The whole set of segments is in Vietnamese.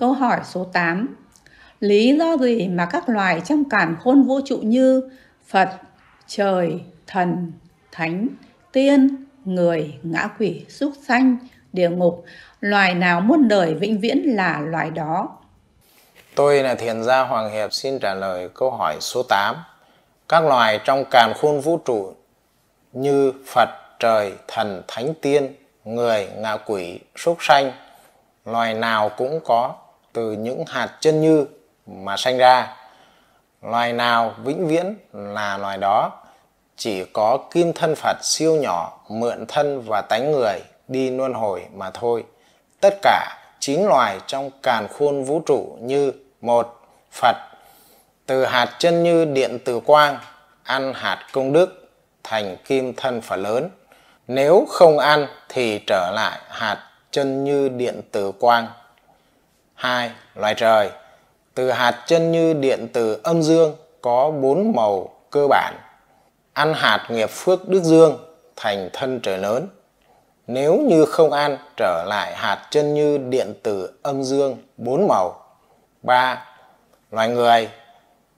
Câu hỏi số 8 Lý do gì mà các loài trong càn khôn vũ trụ như Phật, trời, thần, thánh, tiên, người, ngã quỷ, súc sanh, địa ngục, loài nào muôn đời vĩnh viễn là loài đó? Tôi là Thiền gia Hoàng Hiệp xin trả lời câu hỏi số 8. Các loài trong càn khôn vũ trụ như Phật, trời, thần, thánh tiên, người, ngạ quỷ, súc sanh, loài nào cũng có từ những hạt chân như mà sanh ra. Loài nào vĩnh viễn là loài đó, chỉ có kim thân Phật siêu nhỏ mượn thân và tánh người đi luân hồi mà thôi. Tất cả chín loài trong càn khôn vũ trụ như một Phật từ hạt chân như điện từ quang ăn hạt công đức thành kim thân Phật lớn nếu không ăn thì trở lại hạt chân như điện từ quang hai, Loài trời. Từ hạt chân như điện từ âm dương có bốn màu cơ bản. Ăn hạt nghiệp phước đức dương, thành thân trời lớn. Nếu như không ăn, trở lại hạt chân như điện tử âm dương, bốn màu. 3. Loài người.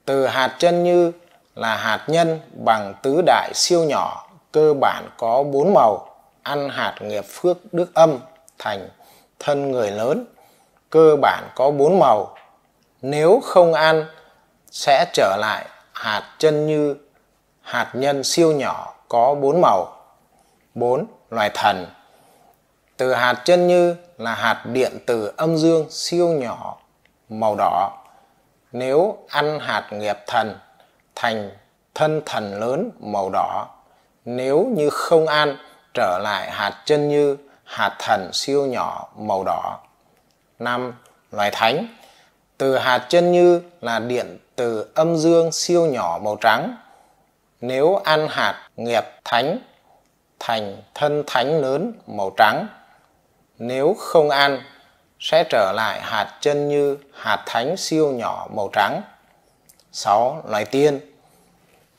Từ hạt chân như là hạt nhân bằng tứ đại siêu nhỏ, cơ bản có bốn màu. Ăn hạt nghiệp phước đức âm, thành thân người lớn cơ bản có bốn màu nếu không ăn, sẽ trở lại hạt chân như hạt nhân siêu nhỏ có bốn màu 4. Loài thần Từ hạt chân như là hạt điện từ âm dương siêu nhỏ màu đỏ. Nếu ăn hạt nghiệp thần thành thân thần lớn màu đỏ. Nếu như không ăn, trở lại hạt chân như hạt thần siêu nhỏ màu đỏ. 5. Loài thánh Từ hạt chân như là điện từ âm dương siêu nhỏ màu trắng. Nếu ăn hạt nghiệp thánh, thành thân thánh lớn màu trắng. Nếu không ăn, sẽ trở lại hạt chân như hạt thánh siêu nhỏ màu trắng. 6. Loài tiên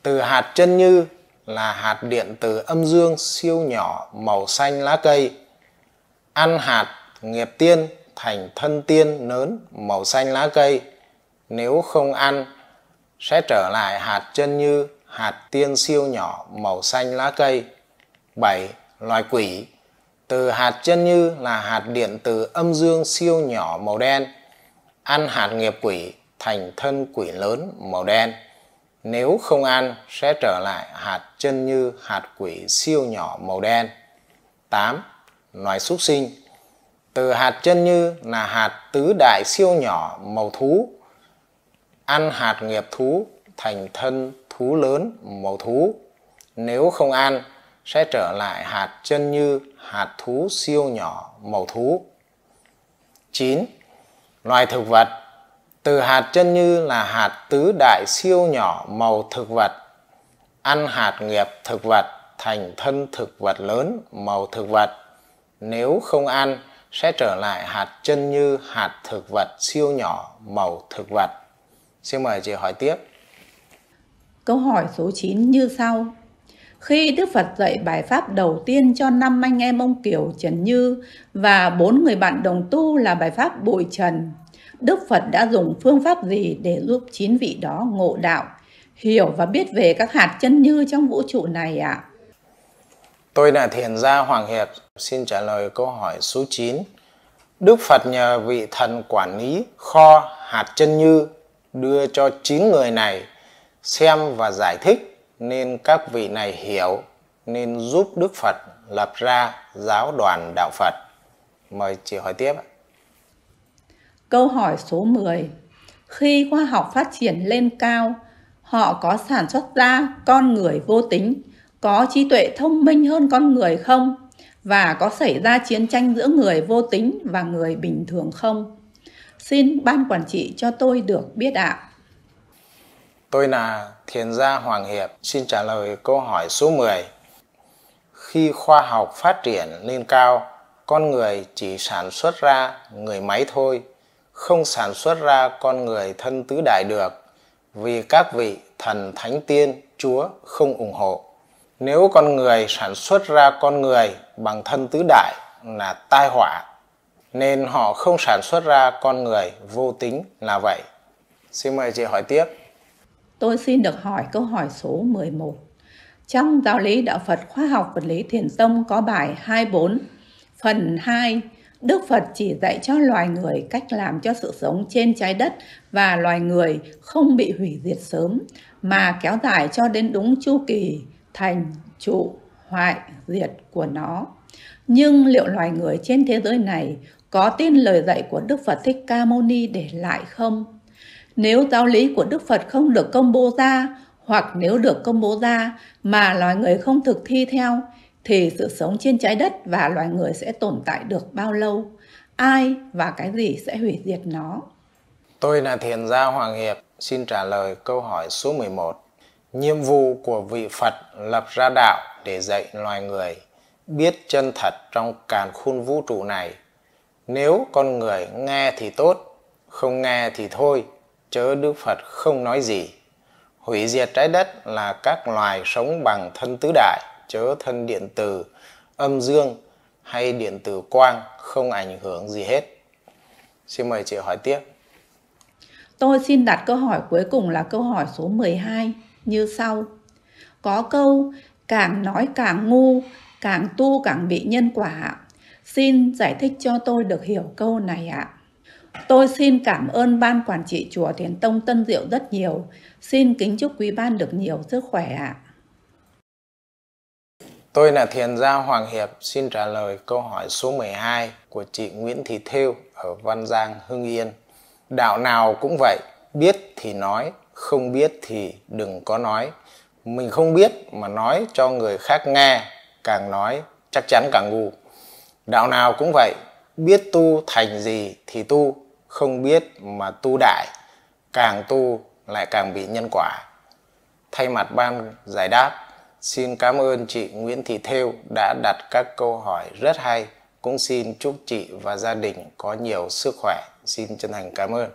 Từ hạt chân như là hạt điện từ âm dương siêu nhỏ màu xanh lá cây. Ăn hạt nghiệp tiên thành thân tiên lớn màu xanh lá cây. Nếu không ăn, sẽ trở lại hạt chân như hạt tiên siêu nhỏ màu xanh lá cây. 7. Loài quỷ từ hạt chân như là hạt điện từ âm dương siêu nhỏ màu đen, ăn hạt nghiệp quỷ thành thân quỷ lớn màu đen nếu không ăn, sẽ trở lại hạt chân như hạt quỷ siêu nhỏ màu đen 8. Loài súc sinh từ hạt chân như là hạt tứ đại siêu nhỏ màu thú, ăn hạt nghiệp thú thành thân thú lớn màu thú nếu không ăn, sẽ trở lại hạt chân như hạt thú siêu nhỏ màu thú. 9. Loài thực vật Từ hạt chân như là hạt tứ đại siêu nhỏ màu thực vật. Ăn hạt nghiệp thực vật thành thân thực vật lớn màu thực vật. Nếu không ăn sẽ trở lại hạt chân như hạt thực vật siêu nhỏ màu thực vật. Xin mời chị hỏi tiếp. Câu hỏi số 9 như sau. Khi Đức Phật dạy bài pháp đầu tiên cho năm anh em ông Kiều Trần Như và bốn người bạn đồng tu là bài pháp Bụi Trần, Đức Phật đã dùng phương pháp gì để giúp chín vị đó ngộ đạo, hiểu và biết về các hạt chân như trong vũ trụ này ạ? À? Tôi là Thiền gia Hoàng Hiệp, xin trả lời câu hỏi số 9. Đức Phật nhờ vị thần quản lý kho hạt chân như đưa cho chín người này xem và giải thích nên các vị này hiểu nên giúp Đức Phật lập ra giáo đoàn đạo Phật. Mời chị hỏi tiếp. Câu hỏi số 10. Khi khoa học phát triển lên cao, họ có sản xuất ra con người vô tính, có trí tuệ thông minh hơn con người không? Và có xảy ra chiến tranh giữa người vô tính và người bình thường không? Xin ban quản trị cho tôi được biết ạ. À. Tôi là Thiền gia Hoàng Hiệp xin trả lời câu hỏi số 10. Khi khoa học phát triển lên cao, con người chỉ sản xuất ra người máy thôi, không sản xuất ra con người thân tứ đại được, vì các vị thần thánh tiên chúa không ủng hộ. Nếu con người sản xuất ra con người bằng thân tứ đại là tai họa, nên họ không sản xuất ra con người vô tính là vậy. Xin mời chị hỏi tiếp. Tôi xin được hỏi câu hỏi số 11. Trong giáo lý đạo Phật khoa học vật lý thiền tông có bài 24, phần 2, Đức Phật chỉ dạy cho loài người cách làm cho sự sống trên trái đất và loài người không bị hủy diệt sớm, mà kéo dài cho đến đúng chu kỳ thành, trụ, hoại, diệt của nó. Nhưng liệu loài người trên thế giới này có tin lời dạy của Đức Phật Thích Ca Mâu Ni để lại không? Nếu giáo lý của Đức Phật không được công bố ra, hoặc nếu được công bố ra mà loài người không thực thi theo, thì sự sống trên trái đất và loài người sẽ tồn tại được bao lâu? Ai và cái gì sẽ hủy diệt nó? Tôi là Thiền gia Hoàng Hiệp, xin trả lời câu hỏi số 11. Nhiệm vụ của vị Phật lập ra đạo để dạy loài người biết chân thật trong càn khôn vũ trụ này. Nếu con người nghe thì tốt, không nghe thì thôi, chớ Đức Phật không nói gì. Hủy diệt trái đất là các loài sống bằng thân tứ đại, chớ thân điện tử, âm dương hay điện tử quang không ảnh hưởng gì hết. Xin mời chị hỏi tiếp. Tôi xin đặt câu hỏi cuối cùng là câu hỏi số 12 như sau. Có câu càng nói càng ngu, càng tu càng bị nhân quả. Xin giải thích cho tôi được hiểu câu này ạ. Tôi xin cảm ơn ban quản trị chùa Thiền Tông Tân Diệu rất nhiều. Xin kính chúc quý ban được nhiều sức khỏe ạ. Tôi là Thiền gia Hoàng Hiệp xin trả lời câu hỏi số 12 của chị Nguyễn Thị Thêu ở Văn Giang, Hưng Yên. Đạo nào cũng vậy, biết thì nói, không biết thì đừng có nói. Mình không biết mà nói cho người khác nghe, càng nói chắc chắn càng ngu. Đạo nào cũng vậy, biết tu thành gì thì tu, không biết mà tu đại, càng tu lại càng bị nhân quả. Thay mặt ban giải đáp, xin cảm ơn chị Nguyễn Thị Thêu đã đặt các câu hỏi rất hay. Cũng xin chúc chị và gia đình có nhiều sức khỏe. Xin chân thành cảm ơn.